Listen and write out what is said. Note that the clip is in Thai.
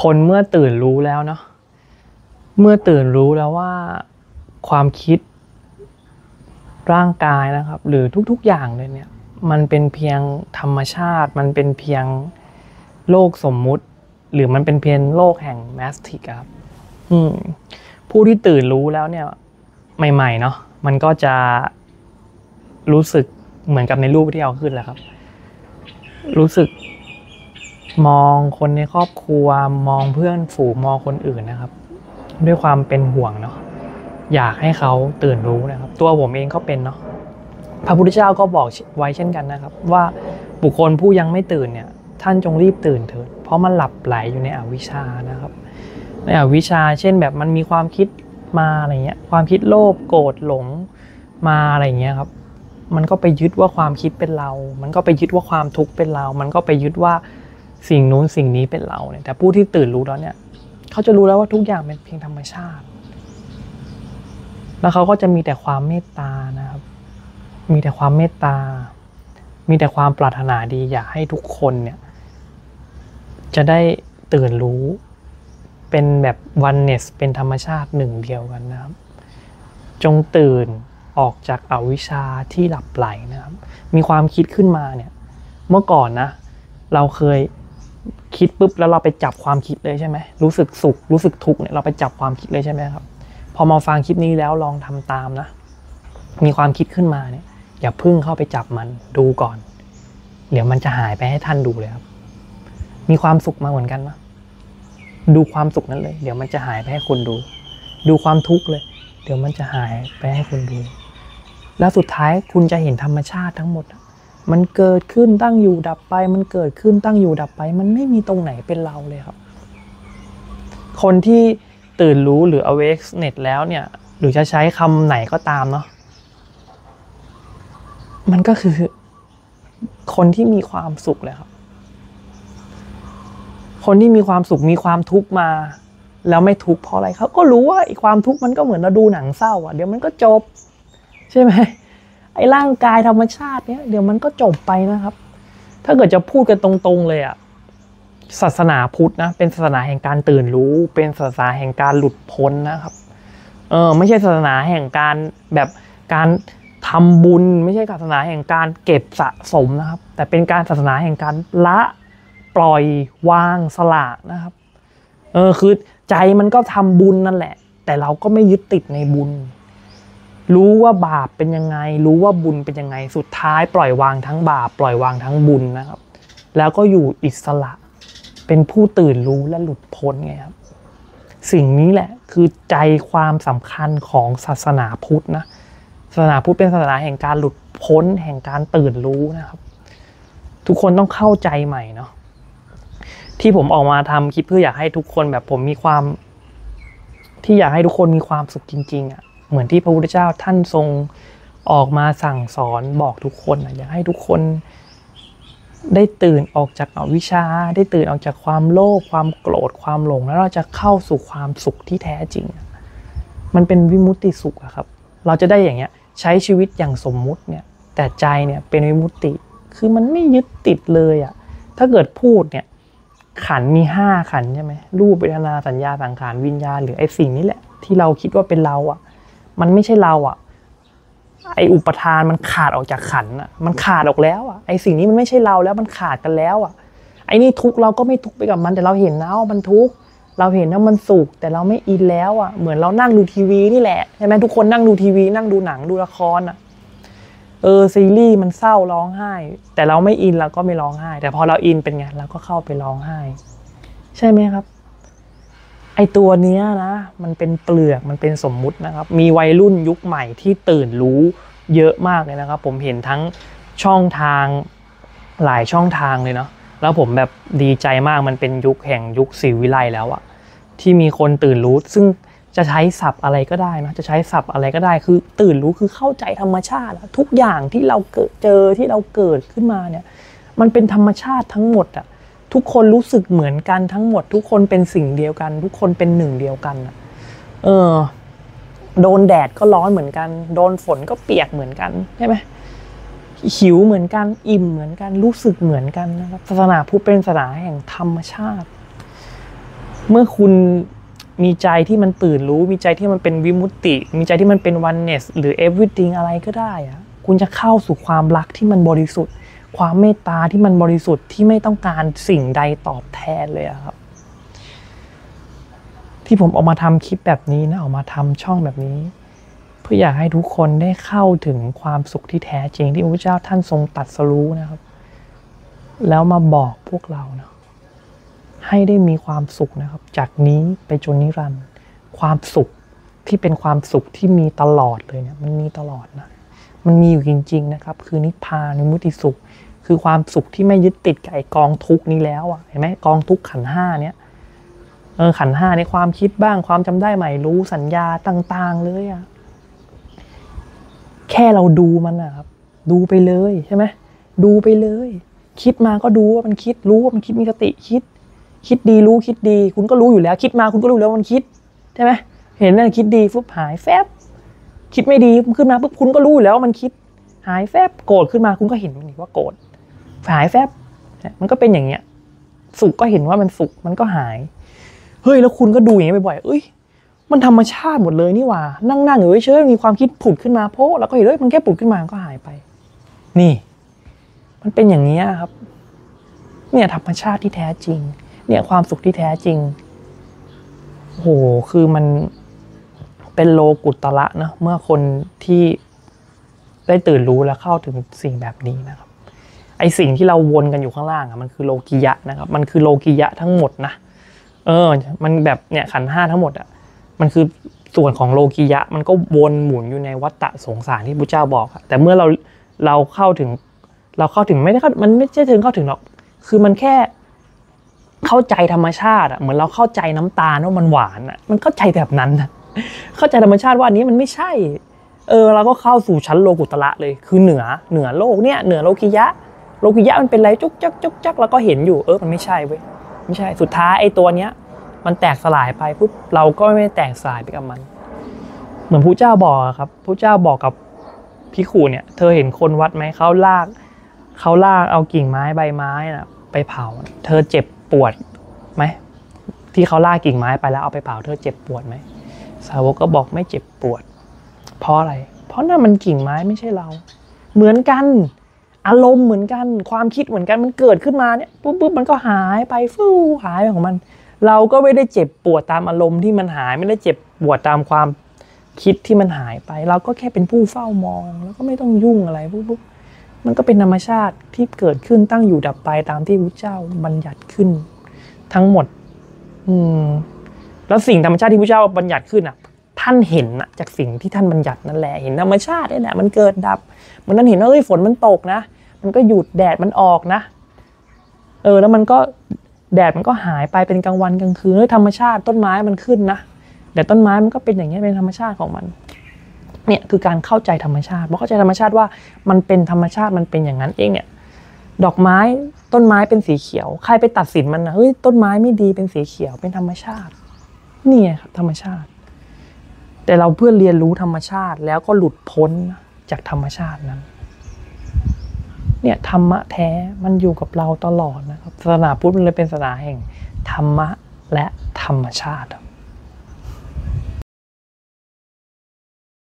คนเมื่อตื่นรู้แล้วเนาะเมื่อตื่นรู้แล้วว่าความคิดร่างกายนะครับ หรือทุกๆอย่างเลยเนี่ย มันเป็นเพียงธรรมชาติ มันเป็นเพียงโลกสมมุติ หรือมันเป็นเพียงโลกแห่งแมสติกครับอืมผู้ที่ตื่นรู้แล้วเนี่ย ใหม่ๆเนาะมันก็จะรู้สึกเหมือนกับในรูปที่เอาขึ้นแหละครับ รู้สึก มองคนในครอบครัว มองเพื่อนฝูงมองคนอื่นนะครับ ด้วยความเป็นห่วงเนาะอยากให้เขาตื่นรู้นะครับ ตัวผมเองก็เป็นเนาะพระพุทธเจ้าก็บอกไว้เช่นกันนะครับ ว่าบุคคลผู้ยังไม่ตื่นเนี่ย ท่านจงรีบตื่นเถิด เพราะมันหลับไหลอยู่ในอวิชชานะครับ ในอวิชชาเช่นแบบมันมีความคิดมาอะไรเงี้ยความคิดโลภโกรธหลงมาอะไรเงี้ยครับ มันก็ไปยึดว่าความคิดเป็นเรา มันก็ไปยึดว่าความทุกข์เป็นเรา มันก็ไปยึดว่า สิ่งนู้นสิ่งนี้เป็นเราเนี่ย แต่ผู้ที่ตื่นรู้แล้วเนี่ย เขาจะรู้แล้วว่าทุกอย่างเป็นเพียงธรรมชาติ แล้วเขาก็จะมีแต่ความเมตตานะครับ มีแต่ความเมตตา มีแต่ความปรารถนาดีอยากให้ทุกคนเนี่ย จะได้ตื่นรู้ เป็นแบบวันเนสเป็นธรรมชาติหนึ่งเดียวกันนะครับ จงตื่นออกจากอาวิชชาที่หลับไหลนะครับ มีความคิดขึ้นมาเนี่ย เมื่อก่อนนะ เราเคย คิดปุ๊บแล้วเราไปจับความคิดเลยใช่ไหมรู้สึกสุขรู้สึกทุกข์เนี่ยเราไปจับความคิดเลยใช่ไหมครับ พอมาฟังคลิปนี้แล้วลองทำตามนะ มีความคิดขึ้นมาเนี่ย อย่าพึ่งเข้าไปจับมันดูก่อน เดี๋ยวมันจะหายไปให้ท่านดูเลยครับ มีความสุขมาเหมือนกันนะดูความสุขนั้นเลย เดี๋ยวมันจะหายไปให้คนดู ดูความทุกข์เลย เดี๋ยวมันจะหายไปให้คนดู แล้วสุดท้ายคุณจะเห็นธรรมชาติทั้งหมดอะ มันเกิดขึ้นตั้งอยู่ดับไป มันเกิดขึ้นตั้งอยู่ดับไป มันไม่มีตรงไหนเป็นเราเลยครับ คนที่ตื่นรู้หรือ awakeness แล้วเนี่ย หรือจะใช้คำไหนก็ตามเนาะมันก็คือคนที่มีความสุขเลยครับ คนที่มีความสุขมีความทุกข์มา แล้วไม่ทุกข์เพราะอะไรเขาก็รู้ว่าไอ้ความทุกข์มันก็เหมือนเราดูหนังเศร้าอะเดี๋ยวมันก็จบ ใช่ไหม ไอ้ร่างกายธรรมชาติเนี้ยเดี๋ยวมันก็จบไปนะครับ ถ้าเกิดจะพูดกันตรงๆเลยอะศาสนาพุทธนะเป็นศาสนาแห่งการตื่นรู้ เป็นศาสนาแห่งการหลุดพ้นนะครับเออไม่ใช่ศาสนาแห่งการแบบการทำบุญ ไม่ใช่ศาสนาแห่งการเก็บสะสมนะครับ แต่เป็นการศาสนาแห่งการละปล่อยวางสละนะครับเออคือใจมันก็ทำบุญนั่นแหละ แต่เราก็ไม่ยึดติดในบุญ รู้ว่าบาปเป็นยังไง รู้ว่าบุญเป็นยังไง สุดท้ายปล่อยวางทั้งบาปปล่อยวางทั้งบุญนะครับ แล้วก็อยู่อิสระ เป็นผู้ตื่นรู้และหลุดพ้นไงครับ สิ่งนี้แหละคือใจความสำคัญของศาสนาพุทธนะ ศาสนาพุทธเป็นศาสนาแห่งการหลุดพ้นแห่งการตื่นรู้นะครับ ทุกคนต้องเข้าใจใหม่เนาะ ที่ผมออกมาทำคลิปเพื่ออยากให้ทุกคนแบบผมมีความ ที่อยากให้ทุกคนมีความสุขจริง ๆอะ่ะ เหมือนที่พระพุทธเจ้าท่านทรงออกมาสั่งสอนบอกทุกคนอะอยากให้ทุกคนได้ตื่นออกจากอวิชชา ได้ตื่นออกจากความโลภความโกรธความหลง แล้วเราจะเข้าสู่ความสุขที่แท้จริง มันเป็นวิมุตติสุขอะครับ เราจะได้อย่างเงี้ยใช้ชีวิตอย่างสมมุติเนี่ยแต่ใจเนี่ยเป็นวิมุตติ คือมันไม่ยึดติดเลยอะถ้าเกิดพูดเนี่ยขันมีห้าขันใช่ไหมรูปเวทนาสัญญาสังขารวิญญาณหรือไอ้สิ่งนี้แหละ ที่เราคิดว่าเป็นเราอะ มันไม่ใช่เราอะไออุปทานมันขาดออกจากขันอะมันขาดออกแล้วอะไอสิ่งนี้มันไม่ใช่เราแล้วมันขาดกันแล้วอะไอนี่ทุกเราก็ไม่ทุกไปกับมัน แต่เราเห็นนะว่ามันทุกเราเห็นว่ามันสุขแต่เราไม่อินแล้วอะเหมือนเรานั่งดูทีวีนี่แหละใช่ไหมทุกคนนั่งดูทีวีนั่งดูหนังดูละครอะเออซีรีส์มันเศร้าร้องไห้ แต่เราไม่อินเราก็ไม่ร้องไห้ แต่พอเราอินเป็นไงเราก็เข้าไปร้องไห้ ใช่ไหมครับ ไอตัวเนี้ยนะ มันเป็นเปลือกมันเป็นสมมุตินะครับ มีวัยรุ่นยุคใหม่ที่ตื่นรู้เยอะมากเลยนะครับ ผมเห็นทั้งช่องทางหลายช่องทางเลยเนาะแล้วผมแบบดีใจมากมันเป็นยุคแห่งยุคศิวิไลแล้วอะที่มีคนตื่นรู้ซึ่งจะใช้ศัพท์อะไรก็ได้นะจะใช้ศัพท์อะไรก็ได้คือตื่นรู้คือเข้าใจธรรมชาติ ทุกอย่างที่เราเกิดเจอที่เราเกิดขึ้นมาเนี่ยมันเป็นธรรมชาติทั้งหมดอะ ทุกคนรู้สึกเหมือนกันทั้งหมด ทุกคนเป็นสิ่งเดียวกัน ทุกคนเป็นหนึ่งเดียวกันเออ โดนแดดก็ร้อนเหมือนกัน โดนฝนก็เปียกเหมือนกันใช่ไหมหิวเหมือนกัน อิ่มเหมือนกัน รู้สึกเหมือนกันนะครับศาสนาพุทธเป็นศาสนาแห่งธรรมชาติ เมื่อคุณมีใจที่มันตื่นรู้ มีใจที่มันเป็นวิมุตติ มีใจที่มันเป็นวันเนสหรือ everything อะไรก็ได้อะคุณจะเข้าสู่ความรักที่มันบริสุทธิ์ ความเมตตาที่มันบริสุทธิ์ที่ไม่ต้องการสิ่งใดตอบแทนเลยครับ ที่ผมออกมาทำคลิปแบบนี้นะออกมาทำช่องแบบนี้ เพื่ออยากให้ทุกคนได้เข้าถึงความสุขที่แท้จริงที่พระเจ้าท่านทรงตัดสรู้นะครับ แล้วมาบอกพวกเราเนาะให้ได้มีความสุขนะครับ จากนี้ไปจนนิรันดร์ความสุขที่เป็นความสุขที่มีตลอดเลยเนี่ยมันมีตลอดนะ มันมีอยู่จริง ๆ นะครับ คือนิพพานิมุติสุข คือความสุขที่ไม่ยึดติดกับไอ้กองทุกนี้แล้วอะเห็นไหมกองทุกขันห้าเนี่ยเออขันห้าในความคิดบ้างความจำได้ใหม่รู้สัญญาต่างๆ เลยอะแค่เราดูมันนะครับ ดูไปเลยใช่ไหมดูไปเลย คิดมาก็ดูว่ามันคิดรู้ว่ามันคิดมีสติคิด คิดดีรู้คิดดี คุณก็รู้อยู่แล้ว คิดมาคุณก็รู้แล้วมันคิดใช่ไหมเห็นนั่นคิดดีฟุบหายแฟบ คิดไม่ดีขึ้นมาปุ๊บคุณก็รู้อยู่แล้วว่ามันคิดหายแฟบโกรธขึ้นมาคุณก็เห็นมันว่าโกรธหายแฟบมันก็เป็นอย่างเงี้ย สุขก็เห็นว่ามันสุขมันก็หาย เฮ้ยแล้วคุณก็ดูอย่างเงี้ยบ่อยๆเอ้ย มันธรรมชาติหมดเลยนี่หว่านั่งนั่งอยู่เฉยๆมีความคิดผุดขึ้นมาโพะแล้วก็เห็นเอ้ยมันแค่ผุดขึ้นมาก็หายไป นี่ มันเป็นอย่างนี้ยครับ เนี่ยธรรมชาติที่แท้จริง เนี่ยความสุขที่แท้จริงโอ้โหคือมัน เป็นโลกุตตระนะเมื่อคนที่ได้ตื่นรู้แล้วเข้าถึงสิ่งแบบนี้นะครับ ไอสิ่งที่เราวนกันอยู่ข้างล่างอะมันคือโลกิยะนะครับ มันคือโลกิยะทั้งหมดนะเออ มันแบบเนี่ยขันห้าทั้งหมดอะมันคือส่วนของโลกิยะ มันก็วนหมุนอยู่ในวัฏฏะสงสารที่พระเจ้าบอกอะแต่เมื่อเราเราเข้าถึง เราเข้าถึงไม่ได้เข้ามันไม่ใช่ถึงเข้าถึงหรอกคือมันแค่เข้าใจธรรมชาติอะเหมือนเราเข้าใจน้ำตาลว่ามันหวานอะมันเข้าใจแบบนั้นนะ เข้าใจธรรมชาติว่าอันนี้มันไม่ใช่ เออเราก็เข้าสู่ชั้นโลกุตระเลย คือเหนือเหนือโลกเนี่ยเหนือโลกิยะ โลกิยะมันเป็นอะไรจุกจักจุกจักเราก็เห็นอยู่เออมันไม่ใช่เว้ยไม่ใช่สุดท้ายไอ้ตัวเนี้ย มันแตกสลายไปปุ๊บเราก็ไม่แตกสลายไปกับมัน เหมือนพระเจ้าบอกครับพระเจ้าบอกกับพิขูเนี่ย เธอเห็นคนวัดไหมเขาลากเขาลากเอากิ่งไม้ใบไม้น่ะ ไปเผา เธอเจ็บปวดไหมที่เขาลากกิ่งไม้ไปแล้วเอาไปเผาเธอเจ็บปวดไหม สาวกก็บอกไม่เจ็บปวด เพราะอะไร เพราะนั่นมันกิ่งไม้ไม่ใช่เรา เหมือนกัน อารมณ์เหมือนกัน ความคิดเหมือนกันมันเกิดขึ้นมาเนี่ยปุ๊บปุ๊บมันก็หายไปฟู่หายไปของมัน เราก็ไม่ได้เจ็บปวดตามอารมณ์ที่มันหายไม่ได้เจ็บปวดตามความคิดที่มันหายไป เราก็แค่เป็นผู้เฝ้ามอง แล้วก็ไม่ต้องยุ่งอะไรปุ๊บปุ๊บมันก็เป็นธรรมชาติที่เกิดขึ้นตั้งอยู่ดับไปตามที่พระเจ้าบัญญัติขึ้น ทั้งหมด อืม แล้วสิ่งธรรมชาติที่พระเจ้าบัญญัติขึ้นอะท่านเห็นนะจากสิ่งที่ท่านบัญญัตินั่นแหละเห็นธรรมชาตินี่แหละมันเกิดดับมันนั้นเห็นว่าเอ้ยฝนมันตกนะ มันก็หยุดแดดมันออกนะเออแล้วมันก็แดดมันก็หายไปเป็นกลางวันกลางคืนเฮ้ยธรรมชาติต้นไม้มันขึ้นนะแต่ต้นไม้มันก็เป็นอย่างนี้เป็นธรรมชาติของมันเนี่ยคือการเข้าใจธรรมชาติเพราะเข้าใจธรรมชาติว่ามันเป็นธรรมชาติมันเป็นอย่างนั้นเองเนี่ยดอกไม้ต้นไม้เป็นสีเขียว ใครไปตัดสินมันนะเฮ้ยต้นไม้ไม่ดีเป็นสีเขียวเป็นธรรมชาติ นี่ไงครับธรรมชาติ แต่เราเพื่อเรียนรู้ธรรมชาติแล้วก็หลุดพ้นจากธรรมชาตินั้น เนี่ยธรรมะแท้มันอยู่กับเราตลอดนะครับศาสนาพุทธมันเลยเป็นศาสนาแห่งธรรมะและธรรมชาติครับ